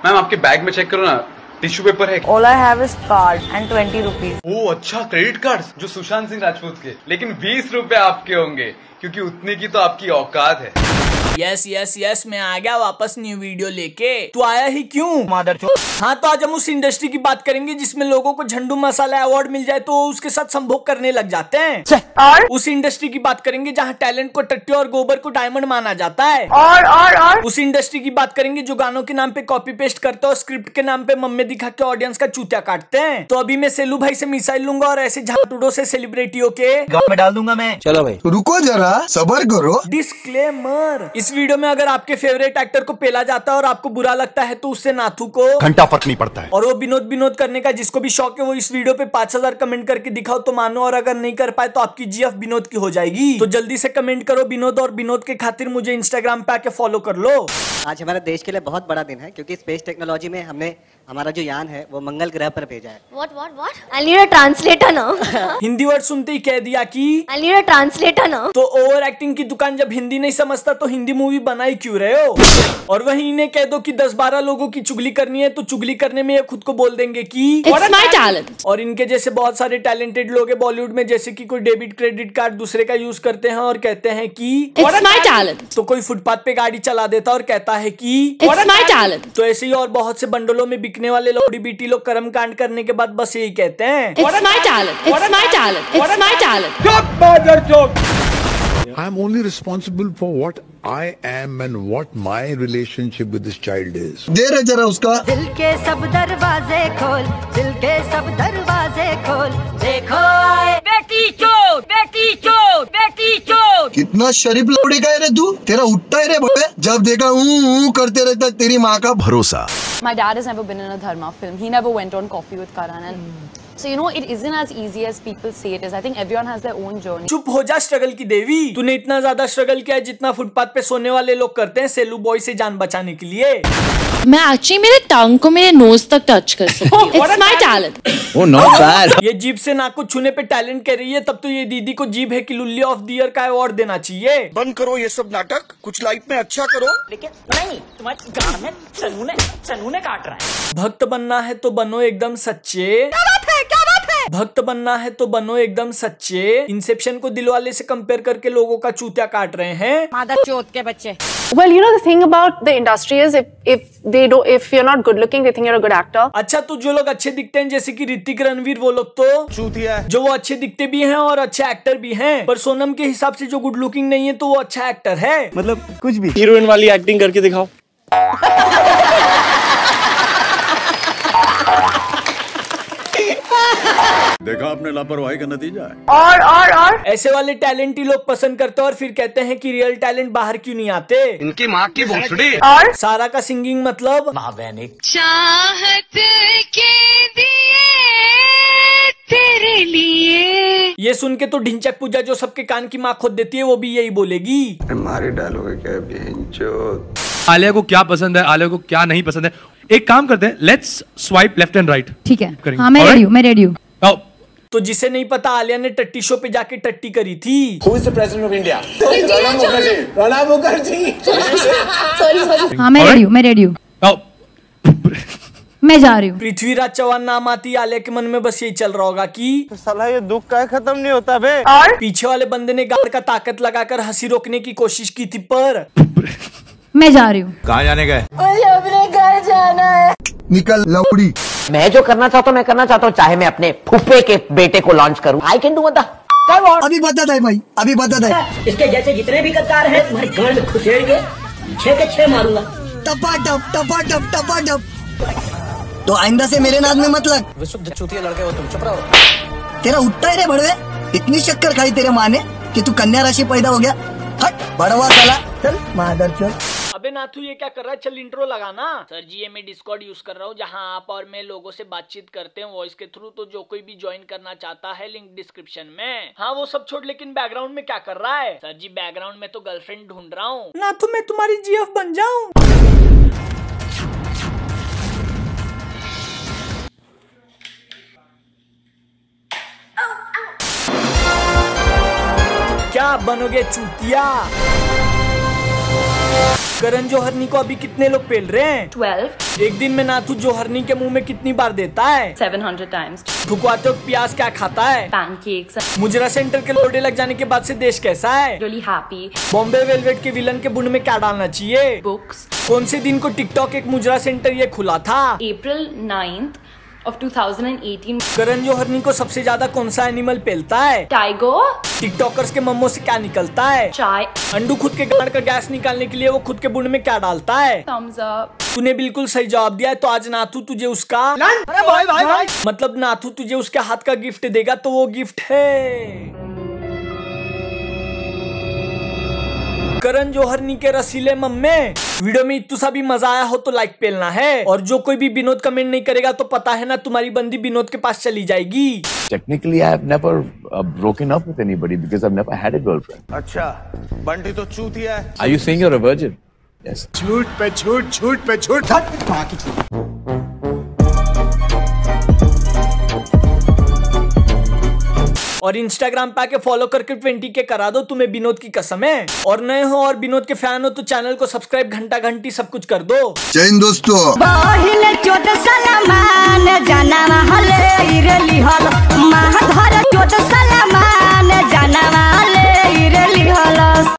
Ma'am आपके bag में check करो ना टिश्यू पेपर है All I have is card and 20 rupees. ओ अच्छा क्रेडिट कार्ड जो सुशांत सिंह राजपूत के लेकिन बीस रूपए आपके होंगे क्योंकि उतने की तो आपकी औकात है यस यस यस मैं आ गया वापस न्यू वीडियो लेके। तू आया ही क्यों? मादर हाँ तो आज हम उस इंडस्ट्री की बात करेंगे जिसमें लोगों को झंडू मसाला अवार्ड मिल जाए तो उसके साथ संभोग करने लग जाते हैं। और? उस इंडस्ट्री की बात करेंगे जहाँ टैलेंट को टट्टी और गोबर को डायमंड माना जाता है। और और और? उस इंडस्ट्री की बात करेंगे जो गानों के नाम पे कॉपी पेस्ट करते हैं और स्क्रिप्ट के नाम पे मम्मी दिखा के ऑडियंस का चूतिया काटते हैं। तो अभी मैं सेलू भाई से मिसाइल लूँगा और ऐसे झाटूडो से सेलिब्रिटियों के गाँव में डाल दूँगा मैं। चलो भाई। रुको जरा सबर करो। डिस्क्लेमर इस वीडियो में अगर आपके फेवरेट एक्टर को पेला जाता है और आपको बुरा लगता है तो उससे नाथू को घंटा फ़र्क नहीं पड़ता है और वो विनोद विनोद करने का जिसको भी शौक है वो इस वीडियो पे पाँच हज़ार कमेंट करके दिखाओ तो मानो और अगर नहीं कर पाए तो आपकी जीएफ विनोद की हो जाएगी तो जल्दी से कमेंट करो विनोद और विनोद के खातिर मुझे इंस्टाग्राम पे आके फॉलो कर लो आज हमारे देश के लिए बहुत बड़ा दिन है क्योंकि स्पेस टेक्नोलॉजी में हमने हमारा जो यान है वो मंगल ग्रह पर भेजा है What, what, what? I'll need a translator now. Hindi word सुनते ही कह दिया कि I'll need a translator now. तो ओवर एक्टिंग की दुकान जब हिंदी नहीं समझता तो हिंदी मूवी बनाई क्यों रहे हो और वहीं इन्हें कह दो कि 10-12 लोगों की चुगली करनी है तो चुगली करने में ये खुद को बोल देंगे कि talent. और इनके जैसे बहुत सारे टैलेंटेड लोग हैं बॉलीवुड में जैसे कि कोई डेबिट क्रेडिट कार्ड दूसरे का यूज़ करते हैं और कहते हैं कि. तो कोई फुटपाथ पे गाड़ी चला देता और कहता है की तो ऐसे ही और बहुत से बंडलों में बिकने वाले लौड़ी बीटी लोग कर्म कांड करने के बाद बस यही कहते हैं It's my talent. It's my talent. It's my talent. I am only responsible for what I am and what my relationship with this child is there है जरा उसका। दिल के सब दरवाजे खोल दिल के सब दरवाजे खोल देखो बेटी चो बेटी चो बेटी चो कितना शरीफ लौड़ी का रे तू? तेरा उठता है रे बड़े। जब देखा हूँ करते रहता तेरी माँ का भरोसा। My dad has never been in a dharma film. He never went on coffee with Karan and mm. So, you know, it isn't as easy as people say it is. I think everyone has their own journey. चुप हो जा struggle की देवी। तूने इतना ज़्यादा struggle किया है जितना फुटपाथ पे सोने वाले लोग करते हैं सेलू बॉय से जान बचाने के लिए। मैं एक्चुअली मेरे टंग को मेरे नोज़ तक टच कर सकती हूँ। It's my talent Oh, not bad. ये जीभ से नाक को छूने पे टैलेंट कह रही है तब तो ये दीदी को जीभ है कि लुल्ली ऑफ़ द ईयर का अवार्ड देना चाहिए। बंद करो ये सब नाटक। कुछ लाइफ में अच्छा करो। लेकिन नहीं तुम्हारी काट रहा है। भक्त बनना है तो बनो एकदम सच्चे। भक्त बनना है तो बनो एकदम सच्चे। इंसेप्शन को दिलवाले से कंपेयर करके लोगों का चूतिया काट रहे हैं। मादर चोत के बच्चे। Well, you know, the thing about the industry is if, if they don't, if you're not good looking, they think you're a good actor. अच्छा तो जो लोग अच्छे दिखते हैं जैसे कि ऋतिक रणवीर वो लोग तो चूतिया जो वो अच्छे दिखते भी हैं और अच्छे एक्टर भी हैं पर सोनम के हिसाब से जो गुड लुकिंग नहीं है तो वो अच्छा एक्टर है। मतलब कुछ भी। हीरोइन वाली एक्टिंग करके दिखाओ। देखा आपने लापरवाही का नतीजा है। और और और? ऐसे वाले टैलेंट ही लोग पसंद करते हैं और फिर कहते हैं कि रियल टैलेंट बाहर क्यों नहीं आते? इनकी माँ की भोसड़ी। और? सारा का सिंगिंग मतलब? चाहत के दिए तेरे लिए। ये सुन के तो ढिंचक पूजा जो सबके कान की माँ खोद देती है वो भी यही बोलेगी। मारे डालोगे क्या आलिया को क्या पसंद है? आलिया को क्या नहीं पसंद है? एक काम करते हैं let's swipe left and right ठीक है। हाँ मैं Alright? रेडी हूँ मैं रेडी हूँ। आओ तो जिसे नहीं पता आलिया ने टट्टी शो पे जाके टट्टी करी थी। हाँ मैं? रेडी हूँ मैं रेडी हूँ। मैं जा रही हूँ। पृथ्वीराज चौहान नाम आती आलिया के मन में बस यही चल रहा होगा कि साला ये दुख का खत्म नहीं होता बे। और? पीछे वाले बंदे ने गाड़ का ताकत लगाकर हँसी रोकने की कोशिश की थी पर मैं जा रही हूँ। कहाँ जाने गए? घर जाना है। निकल लौड़ी। मैं जो करना चाहता हूँ मैं करना चाहता हूँ चाहे मैं अपने फुफे के बेटे को लॉन्च करूँ। आई कैन डू अभी बता दे भाई अभी बता दे इसके जैसे जितने भी गद्दार हैं तुम्हारे गांड में खुसेड़ेंगे छह के छह मारूँगा। टपा टप टपा टप टपा टप तो आइंदा से मेरे नाद में मत लग। विशुद्ध चूतिया लड़के हो तुम चुप रहो। तेरा उठता है रे बड़वे इतनी शक्कर खाई तेरे माँ ने कि तू कन्या राशि पैदा हो गया। हट बड़वा साला। चल मादर चल। अबे नाथू ये क्या कर रहा है? चल इंट्रो लगाना। सर जी ये मैं डिस्कॉर्ड यूज़ कर रहा हूँ जहाँ आप और मैं लोगों से बातचीत करते हैं वॉइस के थ्रू तो जो कोई भी ज्वाइन करना चाहता है लिंक डिस्क्रिप्शन में। हाँ वो सब छोड़ लेकिन बैकग्राउंड में क्या कर रहा है? सर जी बैकग्राउंड में तो गर्लफ्रेंड ढूंढ रहा हूँ। नाथू मैं तुम्हारी जीएफ बन जाऊँ? क्या बनोगे चूतिया? करण जौहरनी को अभी कितने लोग पेल रहे हैं? ट्वेल्व एक दिन में नाथू जौहरनी के मुँह में कितनी बार देता है? सेवन हंड्रेड टाइम्स ठुकवाते वक्त प्याज क्या खाता है? पैनकेक्स मुजरा सेंटर के लोडे लग जाने के बाद से देश कैसा है? Really happy. बॉम्बे वेलवेट के विलन के बुन में क्या डालना चाहिए? बुक्स कौन से दिन को टिकटॉक एक मुजरा सेंटर ये खुला था? अप्रैल 9th of 2018 करण जोहरनी को सबसे ज़्यादा कौन सा एनिमल पेलता है? टाइगो टिकटॉकर्स के मम्मो से क्या निकलता है? चाय अंडू खुद के गाड़ का गैस निकालने के लिए वो खुद के बुंड में क्या डालता है? Thumbs up. तूने बिल्कुल सही जवाब दिया है तो आज नाथू तुझे उसका अरे भाई भाई भाई। मतलब नाथू तुझे उसके हाथ का गिफ्ट देगा तो वो गिफ्ट है। करण जोहरनी के रसीले मम्मे। वीडियो में इतना भी मज़ा आया हो तो लाइक पेलना है। और जो कोई भी विनोद कमेंट नहीं करेगा तो पता है ना तुम्हारी बंदी विनोद के पास चली जाएगी। Technically I have never broken up with anybody because I have never had a girlfriend अच्छा बंटी तो चूतिया है। Are you saying you a virgin yes झूठ पे झूठ झूठ पे झूठ। झूठ। और इंस्टाग्राम पे आके फॉलो करके ट्वेंटी के करा दो तुम्हें विनोद की कसम है। और नए हो और विनोद के फ़ैन हो तो चैनल को सब्सक्राइब घंटा घंटी सब कुछ कर दो। जय दोस्तों।